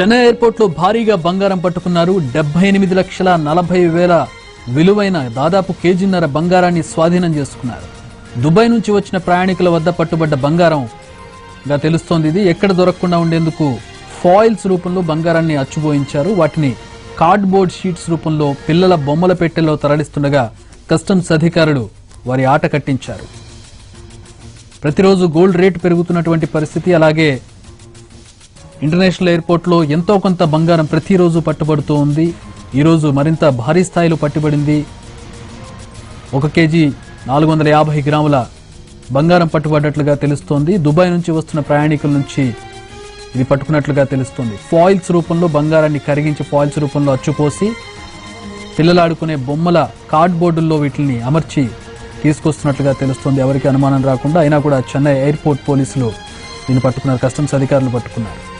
చెన్నై ఎయిర్పోర్ట్లో భారీగా బంగారం పట్టుకున్నారు డెబ్బై ఎనిమిది లక్షల నలభై వేల విలువైన దాదాపు కేజీన్నర బంగారాన్ని స్వాధీనం చేసుకున్నారు. దుబాయ్ నుంచి వచ్చిన ప్రయాణికుల వద్ద పట్టుబడ్డ బంగారంగా తెలుస్తోంది ఇది. ఎక్కడ దొరకకుండా ఉండేందుకు ఫాయిల్స్ రూపంలో బంగారాన్ని అచ్చుబోయించారు. వాటిని కార్డ్బోర్డ్ షీట్స్ రూపంలో పిల్లల బొమ్మల పెట్టెలో తరలిస్తుండగా కస్టమ్స్ అధికారులు వారి ఆట కట్టించారు. ప్రతిరోజు గోల్డ్ రేటు పెరుగుతున్నటువంటి పరిస్థితి. అలాగే ఇంటర్నేషనల్ ఎయిర్పోర్ట్లో ఎంతో కొంత బంగారం ప్రతిరోజు పట్టుబడుతూ ఉంది. ఈరోజు మరింత భారీ స్థాయిలో పట్టుబడింది. ఒక కేజీ నాలుగు వందల యాభై గ్రాముల బంగారం పట్టుబడ్డట్లుగా తెలుస్తోంది. దుబాయ్ నుంచి వస్తున్న ప్రయాణికుల నుంచి ఇది పట్టుకున్నట్లుగా తెలుస్తుంది. ఫాయిల్స్ రూపంలో బంగారాన్ని కరిగించి ఫాయిల్స్ రూపంలో అచ్చుపోసి పిల్లలాడుకునే బొమ్మల కార్డ్బోర్డుల్లో వీటిని అమర్చి తీసుకొస్తున్నట్లుగా తెలుస్తుంది. ఎవరికి అనుమానం రాకుండా అయినా కూడా చెన్నై ఎయిర్పోర్ట్ పోలీసులు దీన్ని పట్టుకున్నారు. కస్టమ్స్ అధికారులు పట్టుకున్నారు.